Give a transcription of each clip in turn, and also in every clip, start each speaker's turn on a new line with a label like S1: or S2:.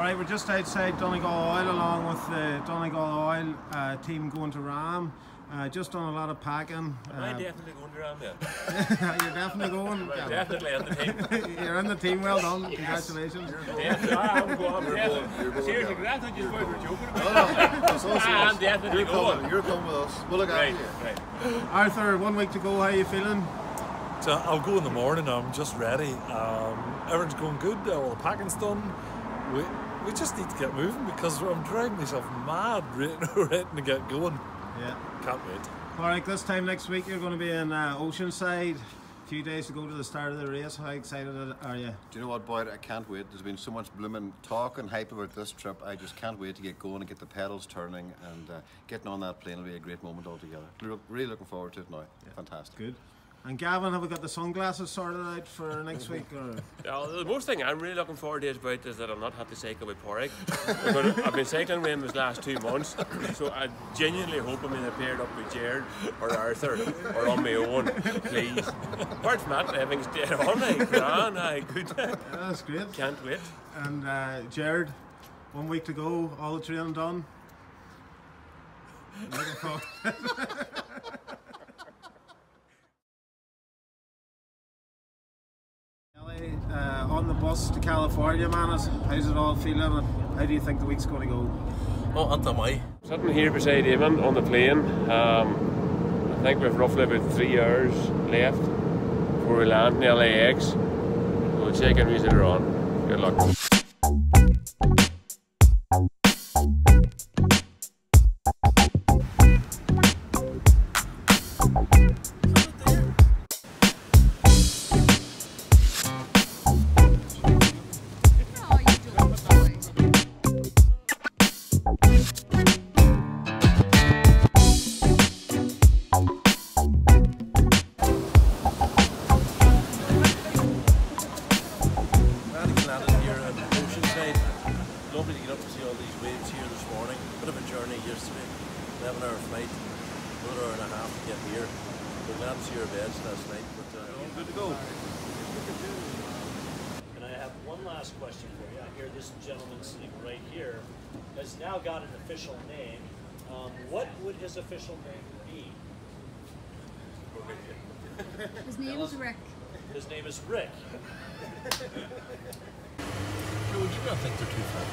S1: All right, we're just outside Donegal Oil along with the Donegal Oil uh, team going to RAAM. Uh, just done a lot of packing.
S2: Am I
S1: Uh,
S2: definitely going around there?
S1: you're definitely going. Gavin.
S2: definitely on the team.
S1: You're in the team. Well done. Congratulations.
S2: Definitely, I'm going. I'm definitely. Seriously, because I thought you were joking about it. I'm definitely
S3: You're
S2: going.
S3: coming, you're coming with us. We'll look
S2: Right,
S3: after you.
S2: right.
S1: Arthur, one week to go. How are you feeling?
S4: So I'll go in the morning. I'm just ready. Um, everything's going good. uh, All the packing's done. We, we just need to get moving because I'm driving myself mad waiting, waiting to get going.
S1: Yeah.
S4: Can't wait.
S1: All right, this time next week you're going to be in uh, Oceanside. A few days to go to the start of the race. How excited are you?
S3: Do you know what, Boyd? I can't wait. There's been so much blooming talk and hype about this trip. I just can't wait to get going and get the pedals turning and uh, getting on that plane will be a great moment altogether. Re- Really looking forward to it now. Fantastic.
S1: Good. And Gavin, have we got the sunglasses sorted out for next week? Or
S2: Uh, the most thing I'm really looking forward to is about is that I'll not have to cycle with Porrick. I'm I've been cycling with him his last two months, so I genuinely hope I'm either paired up with Jared or Arthur or on my own, please. Apart from that, everything's dead on. I grand, I good.
S1: Yeah, that's great.
S2: Can't wait.
S1: And uh, Jared, one week to go. All the training done. Looking forward. Ellie, uh, on the bus to California, man. is- How's it all feeling? And how do you think the week's going to go?
S4: Oh, Anta Mai.
S2: Sitting here beside Eamon on the plane. Um, I think we've roughly about three hours left before we land in LAX. We'll check in with you later on. Good luck.
S5: We're glad to see our last night, but uh, all good to go.
S6: And I have one last question for you. I hear this gentleman sitting right here has now got an official name. Um, what would his official name be?
S7: His name is Rick.
S6: His name is Rick.
S5: Joe, would you not think they're too fat?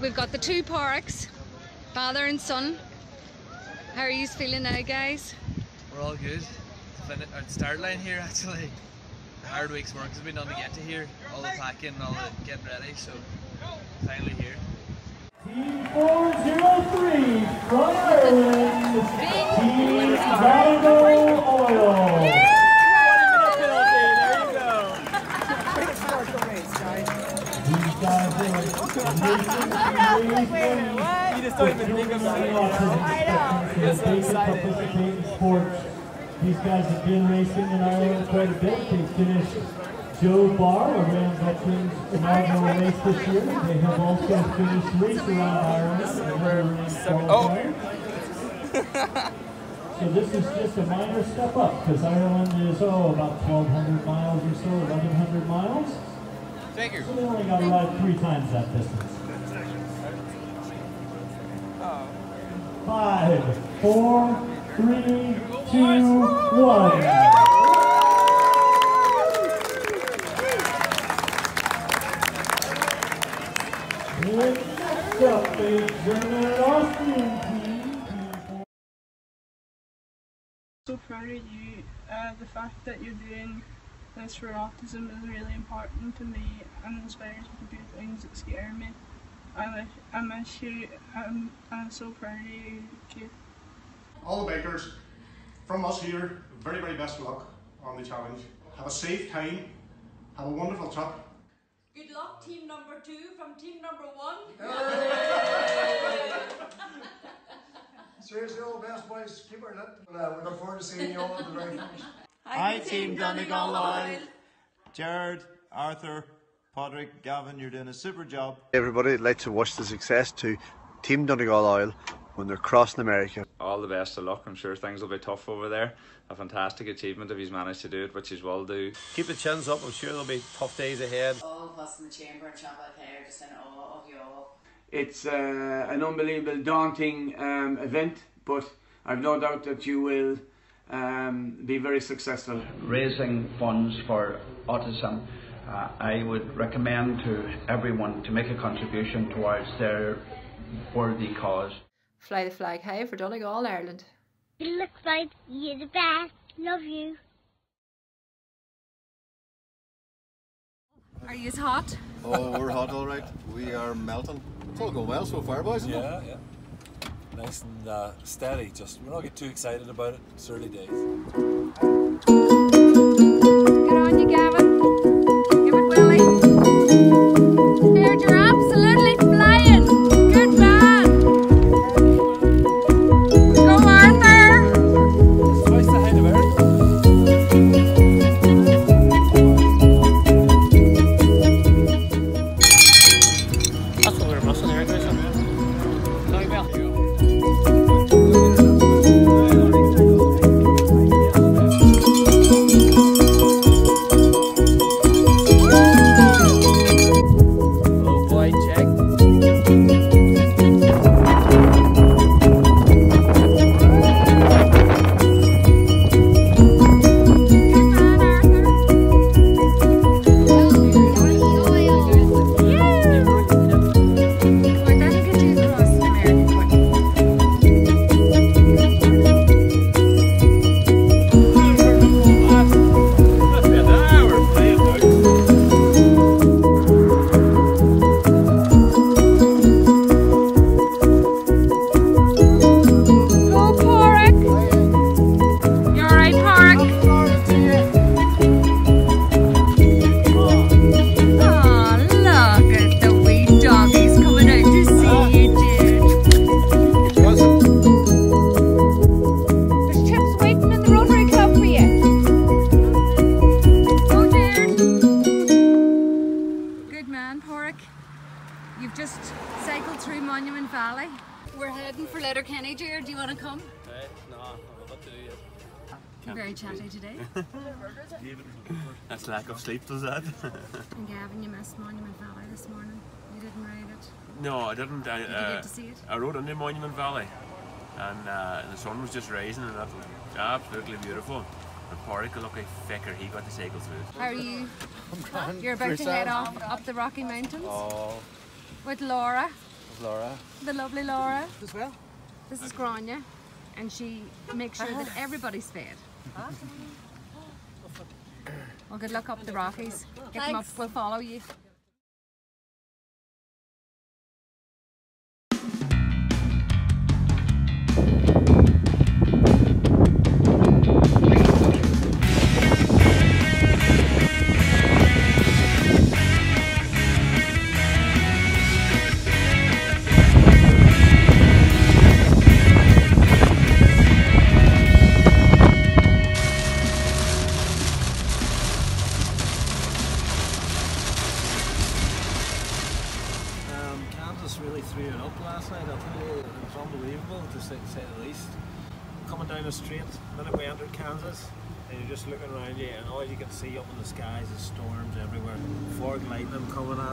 S7: We've got the two Porricks, father and son. How are you feeling now, guys?
S8: We're all good. Fin- start line here actually. The hard week's work has been done to get to here. All the packing, and all the getting ready. So finally here.
S9: Team 403 from Ireland, Team Donegal Oil. These guys are racing You just These guys have been racing in Ireland quite a bit. They finished Joe Barr, a RAAM Veterans inaugural race this year. They have also finished race around Ireland. qualifier. So this is just a minor step up because Ireland is, oh, about 1,200 miles or so, 1,100 miles.
S8: Thank you.
S9: So they only got to ride three times that distance. Five, four, three, two, one. Next up, a German Austrian team.
S10: so proud of you. Uh, the fact that you're doing this for autism is really important to me and inspires me to do things that scare me. I miss, I miss you. I'm, I'm so proud of you, kid.
S11: all the bakers, from us here, very, very best luck on the challenge. Have a safe time, have a wonderful trip.
S12: Good luck, team number two from team number one.
S13: Seriously, all the best, boys. Keep her lit. And, uh, we look forward to seeing you all at the very finish.
S14: Hi, Team Donegal Oil. Jared, Arthur, Patrick, Gavin, you're doing a super job.
S15: Everybody, I'd like to wish the success to Team Donegal Oil when they're crossing America.
S16: All the best of luck. I'm sure things will be tough over there. A fantastic achievement if he's managed to do it, which he will do.
S17: Keep the chins up. I'm sure there'll be tough days ahead.
S18: All of us in the chamber and Shamrock are just in awe of you all.
S19: It's uh, an unbelievable, daunting um, event, but I've no doubt that you will um, be very successful.
S20: Raising funds for autism, uh, I would recommend to everyone to make a contribution towards their worthy cause.
S21: Fly the flag high for Donegal, Ireland.
S22: You look like you're the best. Love you.
S7: Are you hot?
S3: Oh, we're hot, all right. We are melting. It's all going well so far, boys, isn't
S4: Yeah,
S3: it?
S4: yeah. Nice and uh, steady. Just we're not get too excited about it. It's early days.
S7: Good on you, Gavin. Very chatty today.
S2: That's lack of sleep, does that?
S7: And Gavin, you missed Monument Valley this morning. You didn't ride it.
S2: no, I didn't. I,
S7: Did you
S2: uh,
S7: get to see it?
S2: I rode into Monument Valley, and uh, the sun was just rising, and that was absolutely beautiful. And Porrick, a lucky fecker, he got the cycle through.
S7: How are you?
S2: I'm grand.
S7: You're about to head off up the Rocky Mountains
S2: Oh,
S7: with Laura, With
S2: Laura.
S7: the lovely Laura.
S23: As well?
S7: This is Grania, and she makes sure that everybody's fed. Well, good luck up the Rockies. Get them up, we'll follow you.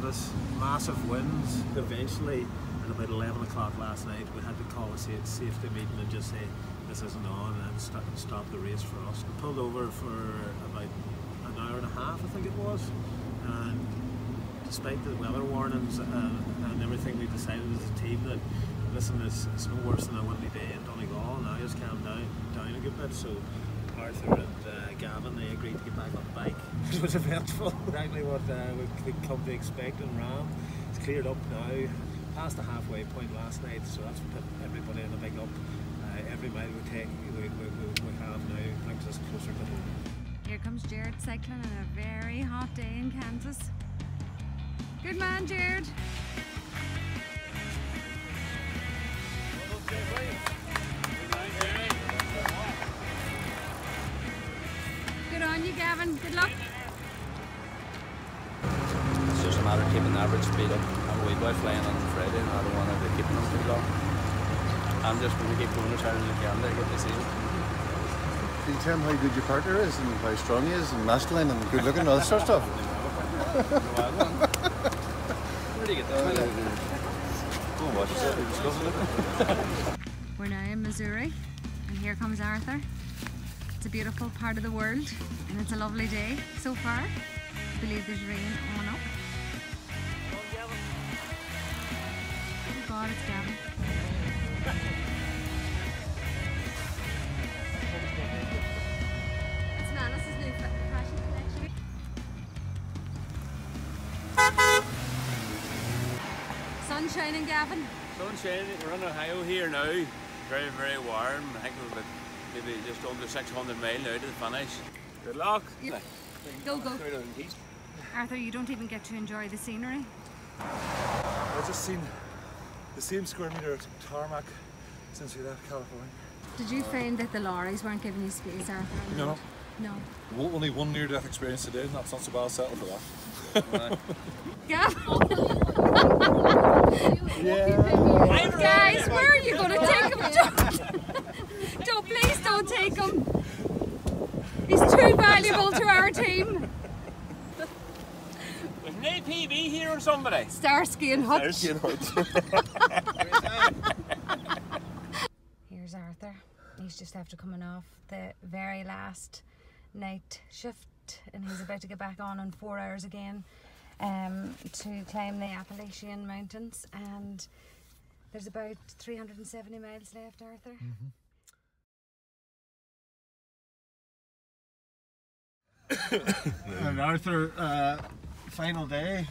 S1: At us, massive winds. Eventually, at about 11 o'clock last night, we had to call a sa- safety meeting and just say this isn't on and stop, stop the race for us. We pulled over for about an hour and a half, I think it was, and despite the weather warnings and, and everything, we decided as a team that listen, it's, it's no worse than a windy day in Donegal. Now just calmed down, down a good bit. So Arthur and uh, Gavin they agreed to get back on the bike. It was eventful. Exactly what uh, we we come to expect in RAAM. It's cleared up now. Past the halfway point last night, so that's put everybody in a big up. Uh, every mile we take, we, we, we, we have now brings us closer to home.
S7: Here comes Jared cycling on a very hot day in Kansas. Good man, Jared. Good on you, Gavin. Good luck.
S16: Average speed up. I'm a boy flying on Friday and I don't want to be keeping them too long.
S17: I'm just going to keep going as hard as I can to get to see.
S3: Can you tell him how good your partner is and how strong he is and masculine and good looking and all that sort of stuff?
S17: Where do you get that?
S3: Go and watch yourself. You're discussing.
S7: We're now in Missouri, and here comes Arthur. It's a beautiful part of the world, and it's a lovely day so far. I believe there's rain on up. God, it's Manus' new fashion collection. Sunshine in Gavin.
S2: Sunshine, we're in Ohio here now. Very, very warm. I think we're about maybe just under 600 mile now to the finish. Good luck.
S7: You- Go, go. Arthur, you don't even get to enjoy the scenery.
S4: I've just seen the same square meter of tarmac since we left California.
S7: Did you find that the lorries weren't giving you space, Arthur?
S4: No.
S7: No.
S4: Well, only one near death experience today, and that's not so bad. I'll settle for that.
S7: Gavin! Guys, where are you going to take him? Don't, don't, please don't take him. He's too valuable to our team.
S2: There's an APB here or somebody.
S7: Starsky and Hutch.
S2: Starsky and
S7: Here's Arthur. He's just after coming off the very last night shift and he's about to get back on in four hours again um, to climb the Appalachian Mountains and there's about 370 miles left, Arthur.
S3: and Arthur, uh, final day.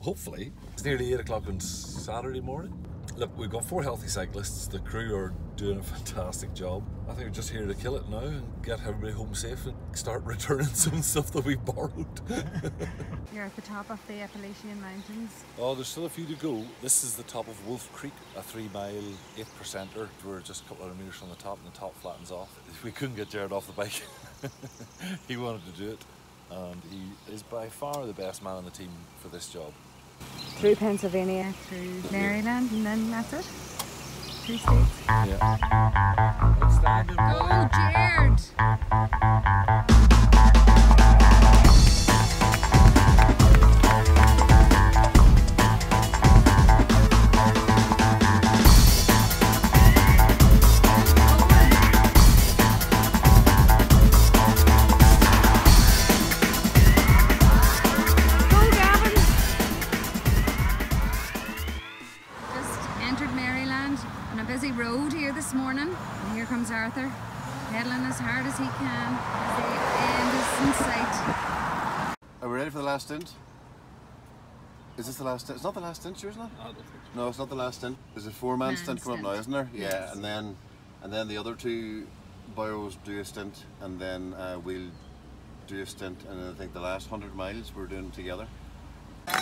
S4: Hopefully. It's nearly 8 o'clock on Saturday morning. Look, we've got four healthy cyclists. The crew are doing a fantastic job. I think we're just here to kill it now and get everybody home safe and start returning some stuff that we borrowed.
S7: You're at the top of the Appalachian Mountains.
S4: oh, there's still a few to go. This is the top of Wolf Creek, a three mile, eight percenter. We're just a couple of meters from the top and the top flattens off. We couldn't get Jared off the bike. he wanted to do it. And he is by far the best man on the team for this job.
S7: Through Pennsylvania, through Maryland, and then that's it. Three states. Go, Jared! Busy road here this morning. And here comes Arthur, pedaling as hard as he can. The end is in sight.
S3: Are we ready for the last stint? Is this the last stint? It's not the last stint, sure, isn't it? No, it's not the last stint. There's a four-man
S7: Man
S3: stint coming up now, isn't there? Yeah,
S7: Yes.
S3: and then and then the other two bios do a stint, and then uh, we'll do a stint, and then I think the last hundred miles we're doing together.
S7: Bye,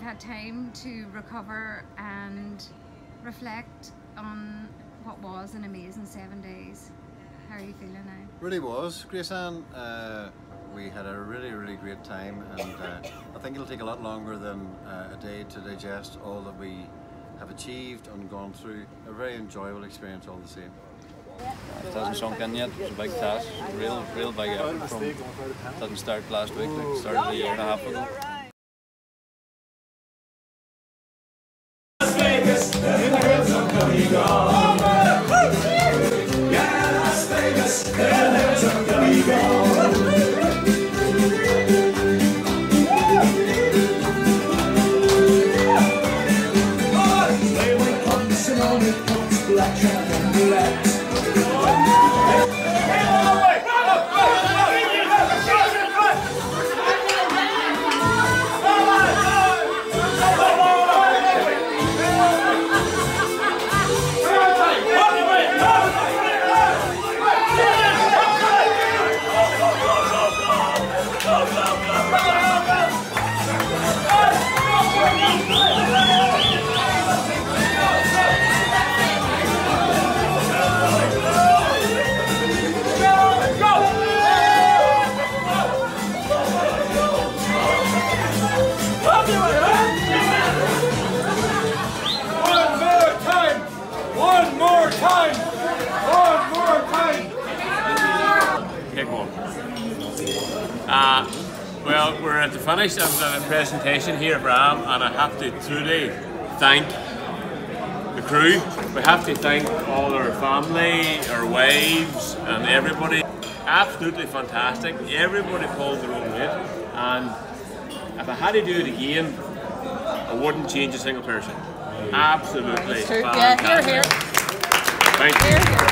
S7: but you've had time to recover and reflect on what was an amazing seven days. How are you feeling now?
S3: Really was, Grace Ann. Uh, we had a really, really great time, and uh, I think it'll take a lot longer than uh, a day to digest all that we have achieved and gone through. A very enjoyable experience, all the same.
S17: It hasn't sunk in yet. It's a big task. Real, real big effort from. Didn't start last week. Like started a year and a half ago.
S2: finished a presentation here at RAAM and I have to truly thank the crew. We have to thank all our family, our wives and everybody. Absolutely fantastic. Everybody pulled their own weight and if I had to do it again, I wouldn't change a single person. Absolutely.
S24: Fantastic. Yeah, here, here.
S2: Thank you.
S1: Here, here.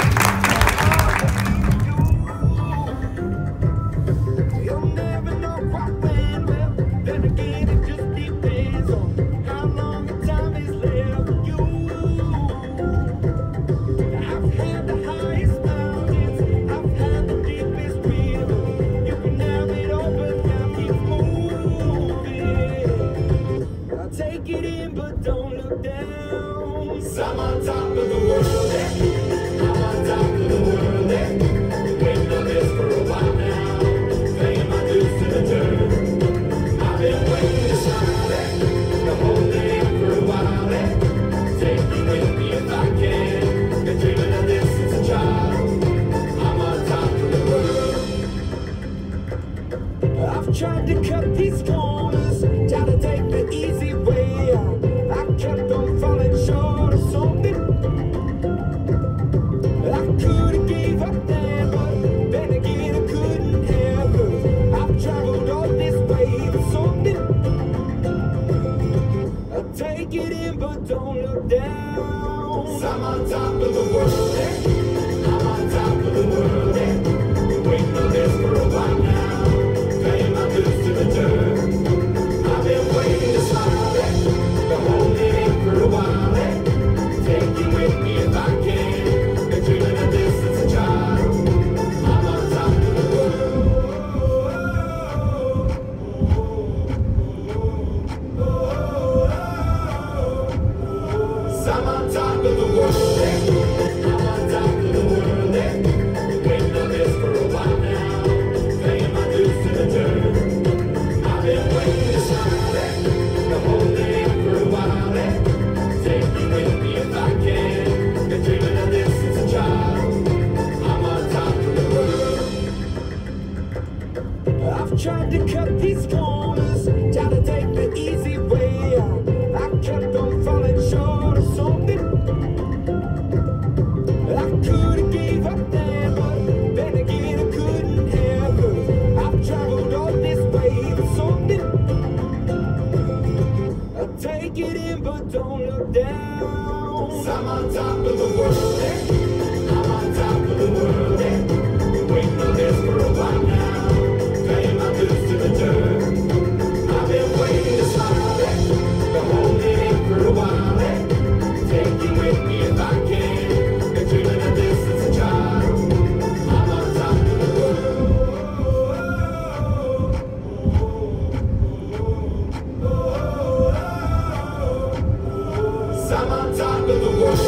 S1: I'm on top of the world.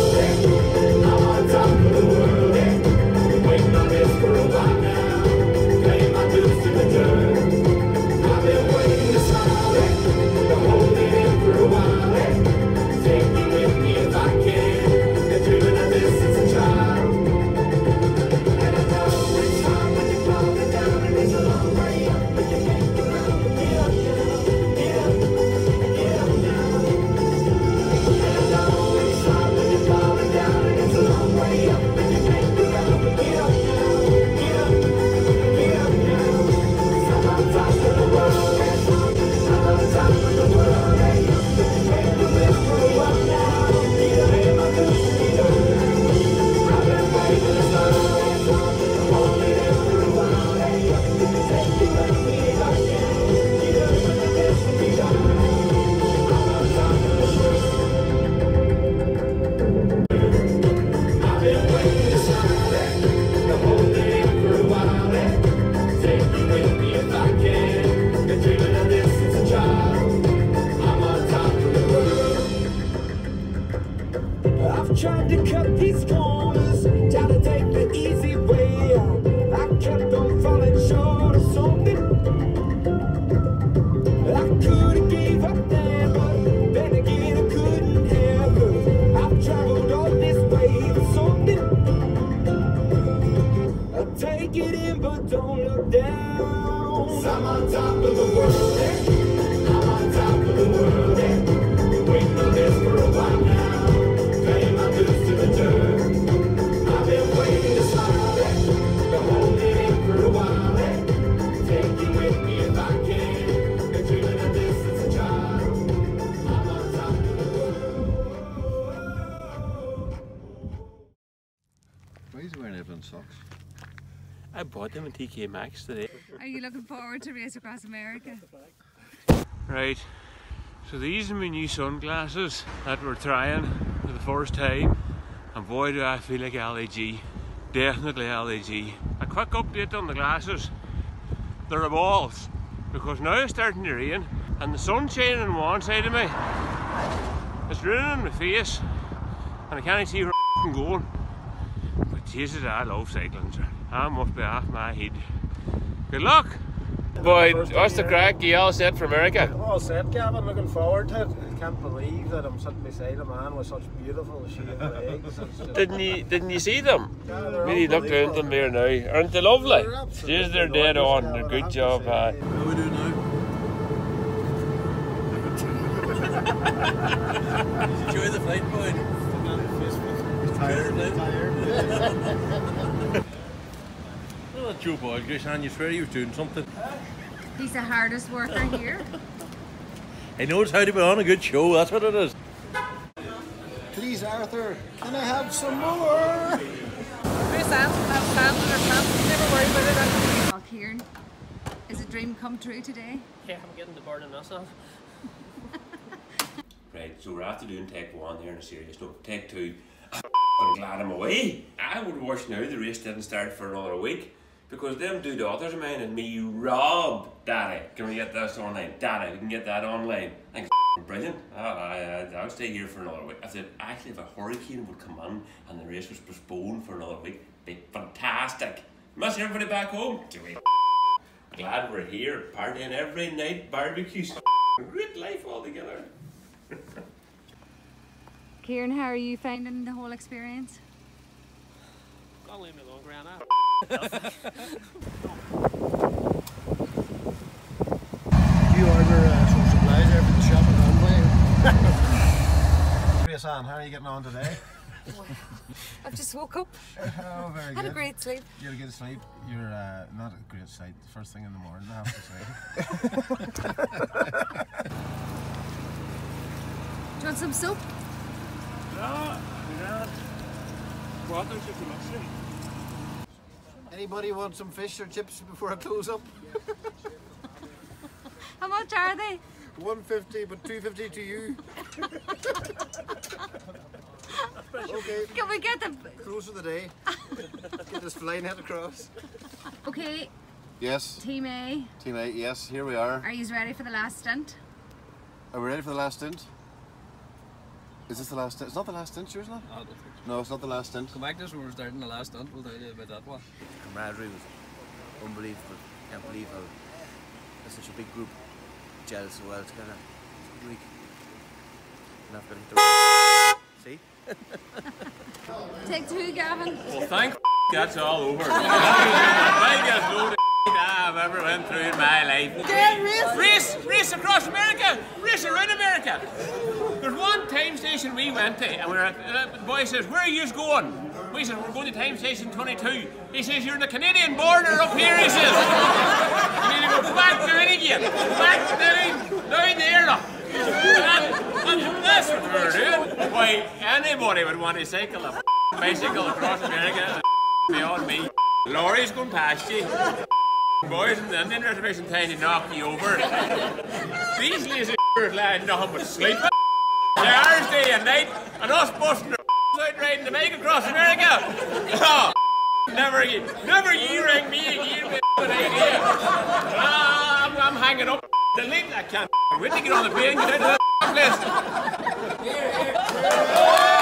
S1: I'm on top of the world. Take it in, but don't look down. I'm on top of the world.
S2: Bought them in TK Maxx today.
S7: Are you looking forward to Race Across America?
S2: Right, so these are my new sunglasses that we're trying for the first time. And boy, do I feel like LAG. Definitely LAG. A quick update on the glasses. They're a balls because now it's starting to rain and the sun's shining on one side of me. It's raining in my face and I can't see where I'm going. But Jesus, I love cycling, sir. I must be off my head. Good luck! Boy, what's the crack? You all set for America?
S1: All set, Gavin. Looking forward to it. I can't believe that I'm sitting beside a man with such beautiful shaved legs.
S2: Didn't you didn't you see them?
S1: Yeah, they're
S2: Really look down them there now. Aren't they lovely? Jeez, they're dead on. They're good job, uh,
S5: How we do now? Enjoy the flight, boy. Tired, tired. Joe Boy, Grace, you swear he was doing something.
S7: He's the hardest worker here.
S5: He knows how to put on a good show, that's what it is.
S3: Please, Arthur, can I have some more?
S7: Chris Ann, have sand in her. Never worry about it. Well, Kieran, is a dream come true today?
S23: Yeah, I'm getting the burning myself.
S2: Right, so we're after doing take one here in a serious note. Take two. I'm glad I'm away. I would wish now the race didn't start for another week because them two daughters of mine and me robbed Daddy. Can we get this online? Daddy, we can get that online. Thanks, brilliant. I, I, I- I'll stay here for another week. I said, actually, if a hurricane would come in and the race was postponed for another week, it'd be fantastic. Miss everybody back home. Sweet. Glad we're here, partying every night, barbecues. Great life altogether.
S7: Kieran, how are you finding the whole experience?
S23: Don't leave me alone, Grandma.
S3: You order uh, some supplies there for the shop at Conway. Grace Ann, how are you getting on today?
S7: I've just woke up.
S3: Oh, very
S7: Had a great sleep.
S3: You had a good sleep. You're uh, not a great sight. First thing in the morning, I have to say.
S7: Do you want some soup?
S2: No, no. Water's just a luxury.
S3: Anybody want some fish or chips before I close up?
S7: How much are they?
S3: 150, but 250 to you. okay.
S7: Can we get them?
S3: Close of the day. Get this fly net across.
S7: Okay,
S3: Yes.
S7: Team A,
S3: Team 8, yes, here we are.
S7: are you ready for the last stint?
S3: Are we ready for the last stint? Is this the last stint? It's not the last stint, sure, isn't it?
S17: I don't think so.
S3: No, it's not the last stint.
S17: Come back to us when we're starting the last stunt, we'll tell you about that one.
S25: Camaraderie was unbelievable. Can't believe how there's such a big group gels so well together. It's a good week. And I've got to hit the See?
S7: Take two, Gavin.
S2: Well, thank that's all over. Biggest load of I've ever went through in my life.
S26: Dead race.
S2: Race, race across America, race around America. There's one time station we went to, and we we're at, uh, the boy says, "Where are you going?" We said, "We're going to time station 22." He says, "You're in the Canadian border up here." He says, "You need to go back down again, back down, down there." look." And, and that's what we're doing. Why anybody would want to cycle a bicycle across America beyond me. Lorries going past you. Boys in the Indian reservation trying to knock you over. These lazy lying nothing but sleeping. Hours day and night, and us busting flight rating to make across America. Oh, never again. Never you ring me again with an idea. Ah, I'm, I'm hanging up. Delete that can't. Wait to get on the plane, get out of that place. Here, here.